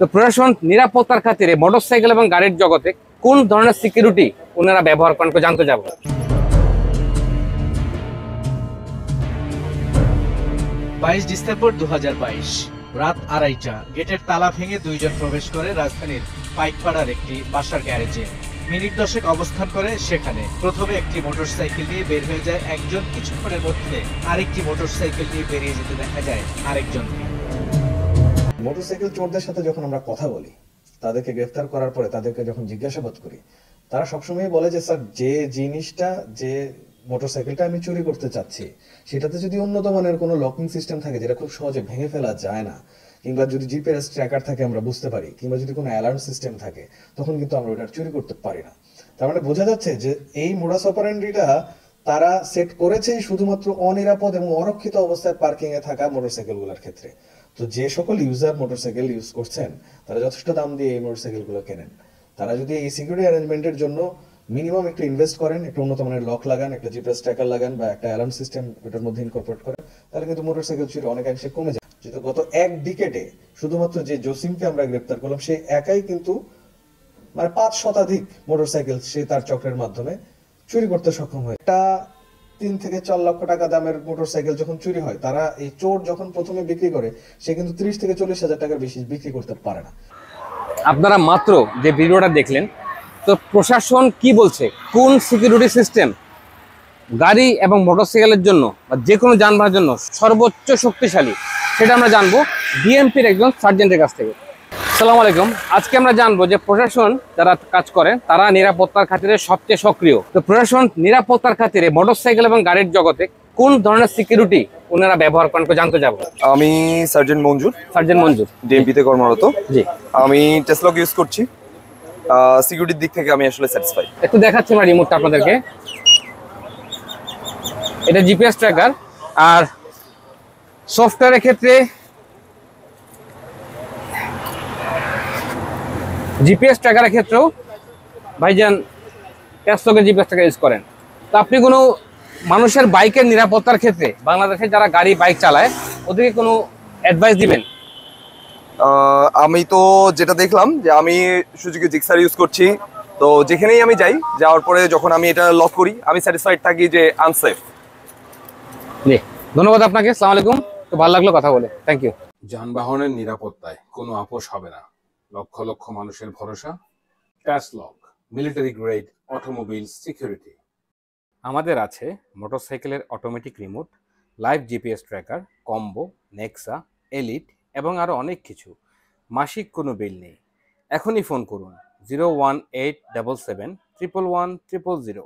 তো প্রশাসন নিরাপত্তার খাতিরে মোটরসাইকেল এবং গাড়ির জগতে কোন ধরনের সিকিউরিটি ওনারা ব্যবহার করেন জানতে যাব বাইশ ডিসেম্বর দু রাত আড়াইটা। গেটের তালা ভেঙে দুইজন প্রবেশ করে রাজধানীর পাইকপাড়ার একটি বাসার গ্যারেজে। মিনিট দশেক অবস্থান করে সেখানে। প্রথমে একটি মোটরসাইকেল নিয়ে বের হয়ে যায় একজন, কিছুক্ষণের মধ্যে আরেকটি মোটরসাইকেল নিয়ে বেরিয়ে যেতে দেখা যায় আরেকজনকে। মোটরসাইকেল চোরদের সাথে যখন আমরা কথা বলি, তাদেরকে গ্রেফতার করার পরে তাদেরকে যখন জিজ্ঞাসাবাদ করি, তারা সবসময় বলে যে, স্যার, যে জিনিসটা, যে মোটরসাইকেলটা আমি চুরি করতে চাচ্ছি, সেটাতে যদি উন্নত মানের কোনো লকিং সিস্টেম থাকে, যেটা খুব সহজে ভেঙে ফেলা যায় না, কিংবা যদি জিপিএস ট্র্যাকার থাকে, আমরা বুঝতে পারি, কিংবা যদি কোনো অ্যালার্ম সিস্টেম থাকে, তখন কিন্তু আমরা ওটা চুরি করতে পারি না। তার মানে বোঝা যাচ্ছে যে, এই মোডাস অপারেন্ডিটা তারা সেট করেছে শুধুমাত্র অনিরাপদ এবং অরক্ষিত অবস্থায় পার্কিং এ থাকা মোটরসাইকেলগুলোর ক্ষেত্রে। তো যে সকল ইউজার মোটরসাইকেল ইউজ করছেন, তারা যথেষ্ট দাম দিয়ে এই মোটরসাইকেলগুলো কেনেন। তারা যদি এই সিকিউরিটি অ্যারেঞ্জমেন্টের জন্য মিনিমাম একটু ইনভেস্ট করেন, একটু উন্নত মানের লক লাগান, একটা জিপিএস ট্র্যাকার লাগান বা একটা অ্যালার্ম সিস্টেম এটার মধ্যে ইনকর্পোরেট করেন, তাহলে কিন্তু মোটরসাইকেল চুরি অনেকাংশে কমে যায়। যেহেতু গত এক ডিকেটে শুধুমাত্র যে জসিমকে আমরা গ্রেপ্তার করলাম, সে একাই কিন্তু মানে পাঁচ শতাধিক মোটরসাইকেল সে তার চক্রের মাধ্যমে চুরি করতে সক্ষম হয় একটা তিন থেকে চার লক্ষ টাকা দামের মোটরসাইকেল যখন চুরি হয়, তারা এই চোর যখন প্রথমে বিক্রি করে, সে কিন্তু ত্রিশ থেকে চল্লিশ হাজার টাকার বেশি বিক্রি করতে পারে না। আপনারা মাত্র যে ভিডিওটা দেখলেন, তো প্রশাসন কি বলছে? কোন সিকিউরিটি সিস্টেম গাড়ি এবং মোটরসাইকেলের জন্য বা যে কোনো যানবাহনের জন্য সর্বোচ্চ শক্তিশালী? সেটা আমরা জানব। ডিএমপির একজন সার্জেন্টের কাছ থেকে। সালাম আলাইকুম। আজকে আমরা জানব যে প্রশাসন যারা কাজ করে তারা নিরাপত্তার খাতিরে সবচেয়ে সক্রিয়। তো প্রশাসন নিরাপত্তার খাতিরে মোটরসাইকেল এবং গাড়ির জগতে কোন ধরনের সিকিউরিটি ওনারা ব্যবহার করেন জানতে যাব আমি সার্জেন্ট মঞ্জুর। সার্জেন্ট মঞ্জুর। ডিএমপিতে কর্মরত। জি। আমি টেসলক ইউজ করছি। সিকিউরিটির দিক থেকে আমি আসলে স্যাটিসফাই একটু দেখাচ্ছি আমরা রিমোটটা আপনাদেরকে। এটা জিপিএস ট্র্যাকার আর সফটওয়্যারের ক্ষেত্রে জিপিএস ট্র্যাকারের ক্ষেত্রেও ভাইজান ক্যাশলকের জিপিএস ট্র্যাকার ইউজ করেন। তো আপনি কোনো মানুষের বাইকের নিরাপত্তার ক্ষেত্রে বাংলাদেশে যারা গাড়ি বাইক চালায় ওদেরকে কোনো অ্যাডভাইস দিবেন? আমি তো যেটা দেখলাম যে আমি সুজুকি জিক্সার ইউজ করছি। তো যেখানেই আমি যাই যাওয়ার পরে যখন আমি এটা লক করি আমি স্যাটিসফাইড থাকি যে আনসেফ জি ধন্যবাদ আপনাকে সালাম আলাইকুম। তো ভালো লাগল কথা বলে থ্যাংক ইউ যানবাহনের নিরাপত্তায় কোনো আপোষ হবে না। লক্ষ লক্ষ মানুষের ভরসা। ট্যাসলক মিলিটারি গ্রেড অটোমোবিল সিকিউরিটি আমাদের আছে মোটরসাইকেলের automatic remote live GPS tracker combo Nexa elite এবং আরও অনেক কিছু। মাসিক কোনো বিল নেই। এখনই ফোন করুন zero one eight double seven triple one triple zero